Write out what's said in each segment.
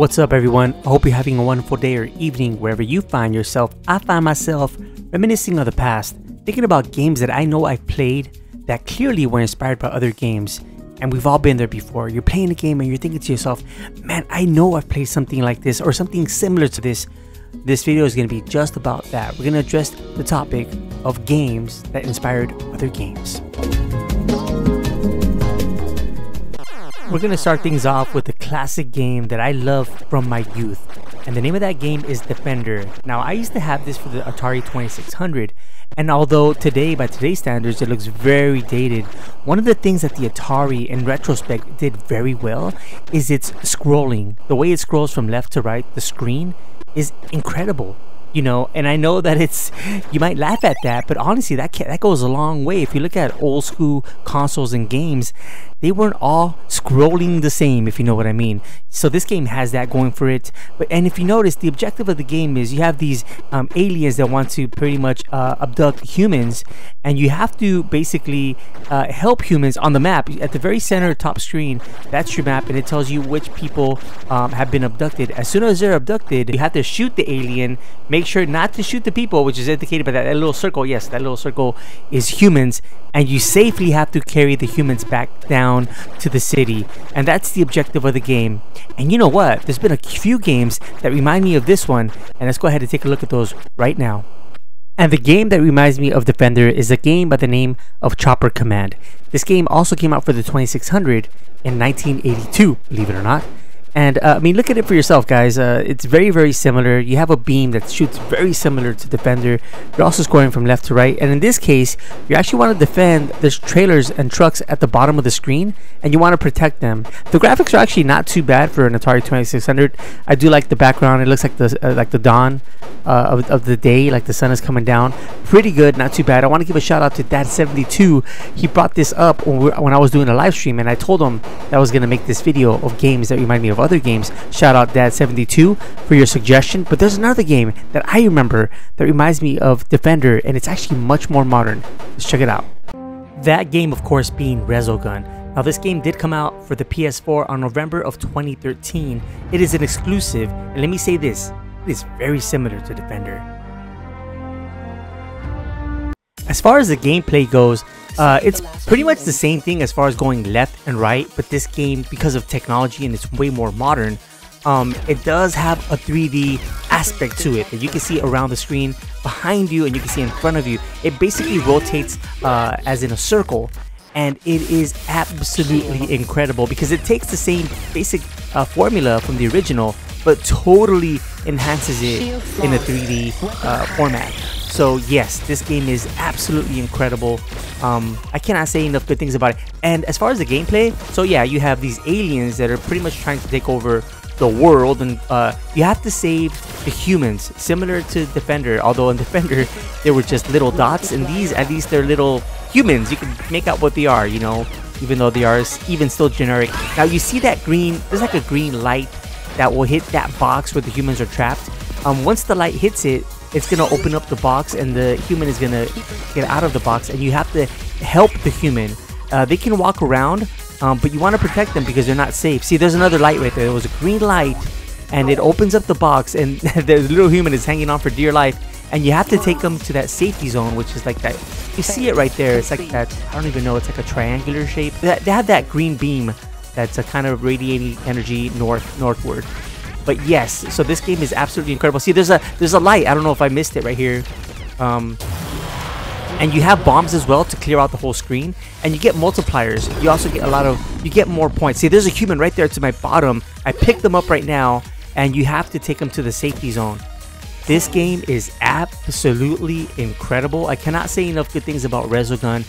What's up, everyone? I hope you're having a wonderful day or evening wherever you find yourself. I find myself reminiscing of the past, thinking about games that I know I've played that clearly were inspired by other games. And we've all been there before. You're playing a game and you're thinking to yourself, man, I know I've played something like this or something similar to this. This video is going to be just about that. We're going to address the topic of games that inspired other games. We're gonna start things off with a classic game that I love from my youth. And the name of that game is Defender. Now, I used to have this for the Atari 2600. And although today, by today's standards, it looks very dated, one of the things that the Atari, in retrospect, did very well is its scrolling. The way it scrolls from left to right, the screen, is incredible you know and i know that it's you might laugh at that but honestly that that goes a long way. If you look at old school consoles and games they weren't all scrolling the same if you know what i mean. So this game has that going for it. But and if you notice the objective of the game is you have these um, aliens that want to pretty much uh, abduct humans and you have to basically uh, help humans on the map. At the very center top screen that's your map and it tells you which people um, have been abducted. As soon as they're abducted you have to shoot the alien make sure not to shoot the people which is indicated by that, that little circle yes that little circle is humans and you safely have to carry the humans back down to the city and that's the objective of the game and you know what there's been a few games that remind me of this one and let's go ahead and take a look at those right now and the game that reminds me of Defender is a game by the name of Chopper Command. This game also came out for the 2600 in 1982, believe it or not. And uh, I mean, look at it for yourself, guys. Uh, it's very, very similar. You have a beam that shoots very similar to Defender. You're also scoring from left to right. And in this case, you actually want to defend the trailers and trucks at the bottom of the screen, and you want to protect them. The graphics are actually not too bad for an Atari 2600. I do like the background. It looks like the uh, like the dawn uh, of, of the day, like the sun is coming down. Pretty good, not too bad. I want to give a shout out to Dad72. He brought this up when, when I was doing a live stream, and I told him that I was going to make this video of games that remind me of other games. Shout out Dad72 for your suggestion. But there's another game that I remember that reminds me of Defender, and it's actually much more modern. Let's check it out. That game, of course, being Resogun. Now, this game did come out for the PS4 on November of 2013. It is an exclusive, and let me say this it is very similar to Defender. As far as the gameplay goes, uh, it's pretty much the same thing as far as going left and right, but this game, because of technology and it's way more modern, um, it does have a 3D aspect to it that you can see around the screen, behind you, and you can see in front of you. It basically rotates uh, as in a circle, and it is absolutely incredible because it takes the same basic uh, formula from the original, but totally enhances it in a 3D uh, format. So yes, this game is absolutely incredible. Um, I cannot say enough good things about it. And as far as the gameplay, so yeah, you have these aliens that are pretty much trying to take over the world, and uh, you have to save the humans, similar to Defender. Although in Defender, they were just little dots, and these, at least, they're little humans. You can make out what they are, you know, even though they are even still generic. Now you see that green, there's like a green light that will hit that box where the humans are trapped. Um, once the light hits it, it's gonna open up the box and the human is gonna get out of the box and you have to help the human. Uh, they can walk around um, but you want to protect them because they're not safe. See there's another light right there. There was a green light and it opens up the box and the little human is hanging on for dear life and you have to take them to that safety zone which is like that you see it right there. It's like that i don't even know it's like a triangular shape. They have that green beam that's a kind of radiating energy north northward but yes, so this game is absolutely incredible. See, there's a there's a light. I don't know if I missed it right here. Um, and you have bombs as well to clear out the whole screen. And you get multipliers. You also get a lot of you get more points. See, there's a human right there to my bottom. I picked them up right now, and you have to take them to the safety zone. This game is absolutely incredible. I cannot say enough good things about Resogun.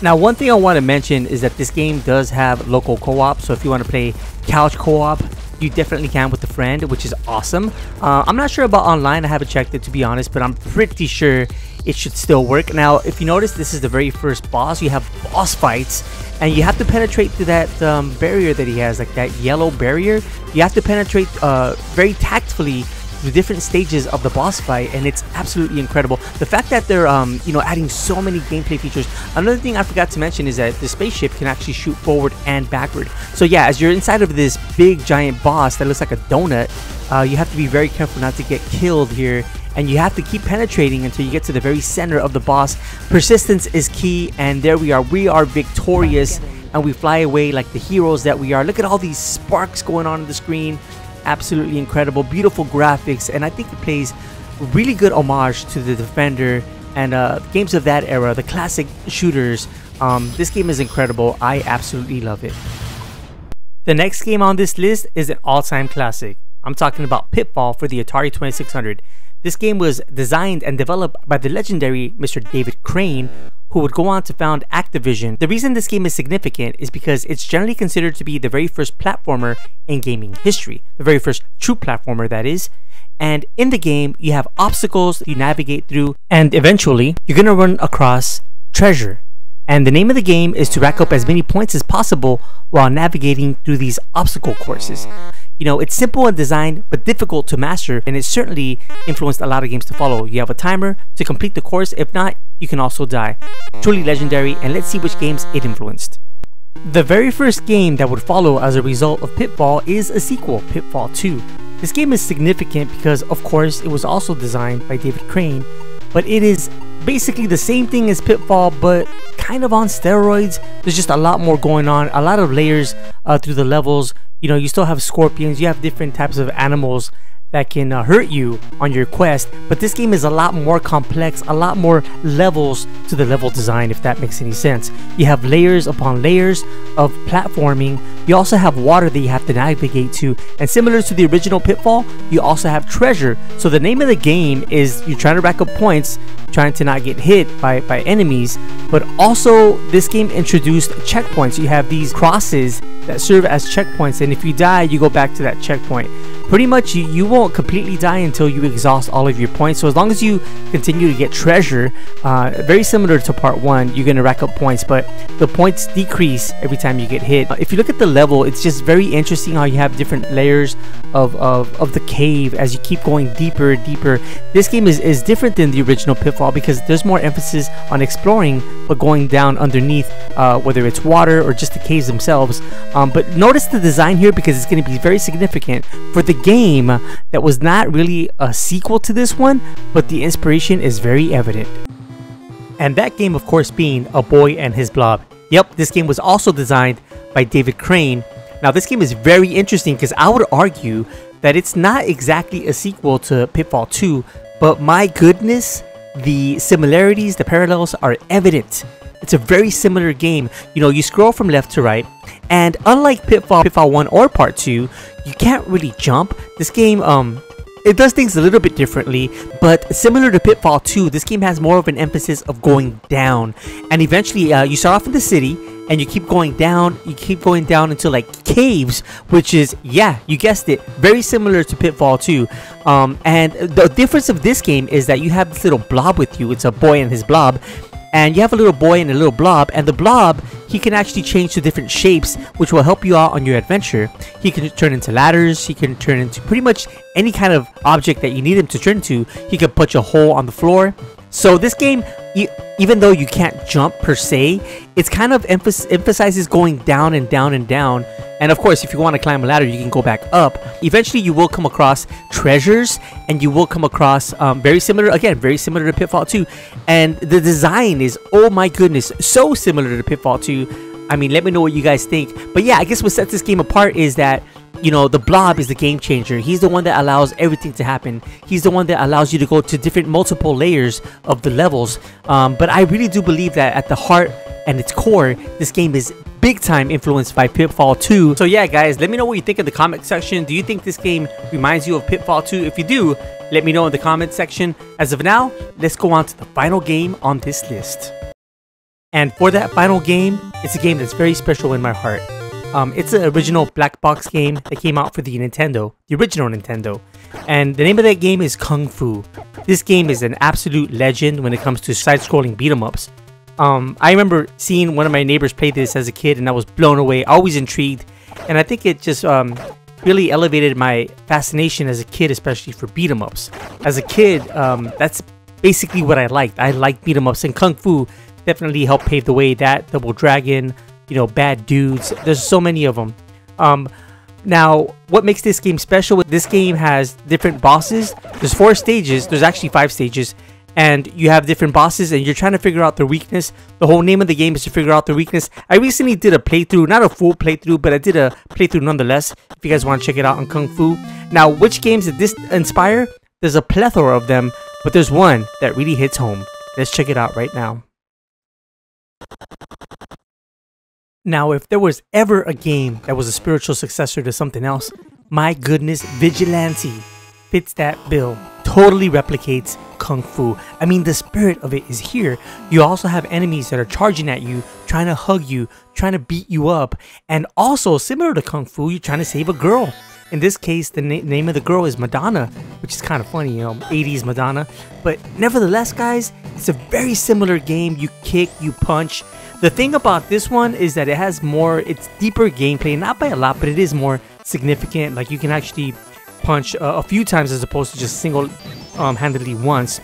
Now, one thing I want to mention is that this game does have local co-op. So if you want to play couch co-op, you definitely can with a friend, which is awesome. Uh, I'm not sure about online. I haven't checked it to be honest, but I'm pretty sure it should still work. Now, if you notice, this is the very first boss. You have boss fights, and you have to penetrate through that um, barrier that he has, like that yellow barrier. You have to penetrate uh, very tactfully through different stages of the boss fight, and it's absolutely incredible. The fact that they're, um, you know, adding so many gameplay features. Another thing I forgot to mention is that the spaceship can actually shoot forward and backward. So yeah, as you're inside of this big giant boss that looks like a donut, uh, you have to be very careful not to get killed here and you have to keep penetrating until you get to the very center of the boss. Persistence is key, and there we are. We are victorious, and we fly away like the heroes that we are. Look at all these sparks going on in the screen. Absolutely incredible, beautiful graphics, and I think it plays really good homage to the Defender and uh, games of that era, the classic shooters. Um, this game is incredible. I absolutely love it. The next game on this list is an all-time classic. I'm talking about Pitfall for the Atari 2600. This game was designed and developed by the legendary Mr. David Crane, who would go on to found Activision. The reason this game is significant is because it's generally considered to be the very first platformer in gaming history, the very first true platformer that is. And in the game, you have obstacles you navigate through, and eventually, you're gonna run across treasure. And the name of the game is to rack up as many points as possible while navigating through these obstacle courses. You know, it's simple in design, but difficult to master, and it certainly influenced a lot of games to follow. You have a timer to complete the course, if not, you can also die. Truly legendary, and let's see which games it influenced. The very first game that would follow as a result of Pitfall is a sequel, Pitfall 2. This game is significant because, of course, it was also designed by David Crane, but it is basically the same thing as Pitfall, but kind of on steroids. There's just a lot more going on, a lot of layers uh, through the levels. You know you still have scorpions you have different types of animals that can uh, hurt you on your quest but this game is a lot more complex a lot more levels to the level design if that makes any sense. You have layers upon layers of platforming. You also have water that you have to navigate to and similar to the original pitfall you also have treasure. So the name of the game is you're trying to rack up points trying to not get hit by, by enemies. But also this game introduced checkpoints. You have these crosses that serve as checkpoints. And if you die you go back to that checkpoint pretty much you, you won't completely die until you exhaust all of your points. So as long as you continue to get treasure uh, very similar to part one you're gonna rack up points but the points decrease every time you get hit. Uh, if you look at the level it's just very interesting how you have different layers of, of, of the cave as you keep going deeper and deeper. This game is, is different than the original pitfall because there's more emphasis on exploring but going down underneath uh, whether it's water or just the caves themselves. Um, but notice the design here because it's going to be very significant. For the game that was not really a sequel to this one, but the inspiration is very evident. And that game, of course, being A Boy and His Blob. Yep, this game was also designed by David Crane. Now, this game is very interesting because I would argue that it's not exactly a sequel to Pitfall 2, but my goodness, the similarities, the parallels are evident. It's a very similar game. You know, you scroll from left to right, and unlike Pitfall, Pitfall 1 or Part 2, you can't really jump. This game, um, it does things a little bit differently, but similar to Pitfall 2, this game has more of an emphasis of going down. And eventually, uh, you start off in the city, and you keep going down, you keep going down into like caves, which is, yeah, you guessed it, very similar to Pitfall 2. Um, and the difference of this game is that you have this little blob with you. It's a boy and his blob and you have a little boy and a little blob and the blob he can actually change to different shapes which will help you out on your adventure. He can turn into ladders he can turn into pretty much any kind of object that you need him to turn to. He can punch a hole on the floor so this game even though you can't jump per se it's kind of emphasizes going down and down and down and of course, if you want to climb a ladder, you can go back up. Eventually, you will come across treasures, and you will come across um, very similar, again, very similar to Pitfall 2. And the design is, oh my goodness, so similar to Pitfall 2. I mean, let me know what you guys think. But yeah, I guess what sets this game apart is that you know, the blob is the game changer. He's the one that allows everything to happen. He's the one that allows you to go to different multiple layers of the levels. Um, but I really do believe that at the heart and its core, this game is big time influenced by Pitfall 2. So yeah, guys, let me know what you think in the comment section. Do you think this game reminds you of Pitfall 2? If you do, let me know in the comment section. As of now, let's go on to the final game on this list. And for that final game, it's a game that's very special in my heart. Um, it's an original black box game that came out for the Nintendo, the original Nintendo. And the name of that game is Kung Fu. This game is an absolute legend when it comes to side-scrolling beat 'em ups. Um, I remember seeing one of my neighbors play this as a kid, and I was blown away, always intrigued, and I think it just um, really elevated my fascination as a kid, especially for beat 'em ups. As a kid, um, that's basically what I liked. I liked beat 'em ups, and Kung Fu definitely helped pave the way. That Double Dragon, you know, Bad Dudes. There's so many of them. Um, now, what makes this game special? With this game has different bosses. There's four stages. There's actually five stages. And you have different bosses and you're trying to figure out their weakness. The whole name of the game is to figure out their weakness. I recently did a playthrough, not a full playthrough, but I did a playthrough nonetheless. If you guys want to check it out on Kung Fu. Now, which games did this inspire? There's a plethora of them, but there's one that really hits home. Let's check it out right now. Now, if there was ever a game that was a spiritual successor to something else, my goodness, Vigilante fits that bill. Totally replicates Kung Fu. I mean, the spirit of it is here. You also have enemies that are charging at you, trying to hug you, trying to beat you up. And also, similar to Kung Fu, you're trying to save a girl. In this case, the na name of the girl is Madonna, which is kind of funny, you know, 80s Madonna. But nevertheless, guys, it's a very similar game. You kick, you punch. The thing about this one is that it has more, it's deeper gameplay, not by a lot, but it is more significant. Like you can actually punch uh, a few times as opposed to just single um, handedly once.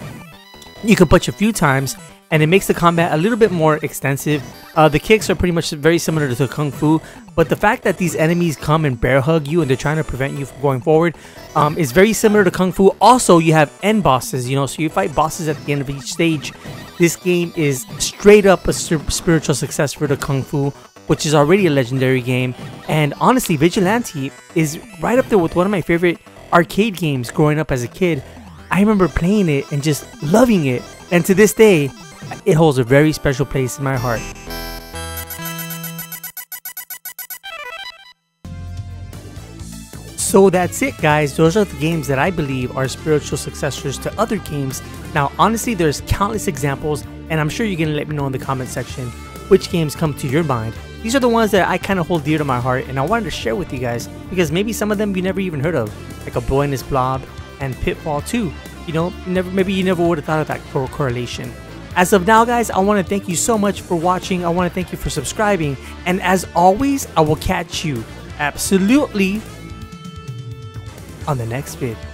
You can punch a few times and it makes the combat a little bit more extensive. Uh, the kicks are pretty much very similar to Kung Fu, but the fact that these enemies come and bear hug you and they're trying to prevent you from going forward um, is very similar to Kung Fu. Also, you have end bosses, you know, so you fight bosses at the end of each stage. This game is straight up a spiritual success for the Kung Fu, which is already a legendary game. And honestly, Vigilante is right up there with one of my favorite arcade games growing up as a kid. I remember playing it and just loving it. And to this day, it holds a very special place in my heart. So that's it guys, those are the games that I believe are spiritual successors to other games. Now honestly there's countless examples and I'm sure you're gonna let me know in the comment section which games come to your mind. These are the ones that I kind of hold dear to my heart and I wanted to share with you guys because maybe some of them you never even heard of, like A Boy and His Blob and Pitfall 2. You know, never maybe you never would have thought of that for correlation. As of now, guys, I want to thank you so much for watching. I want to thank you for subscribing. And as always, I will catch you absolutely on the next vid.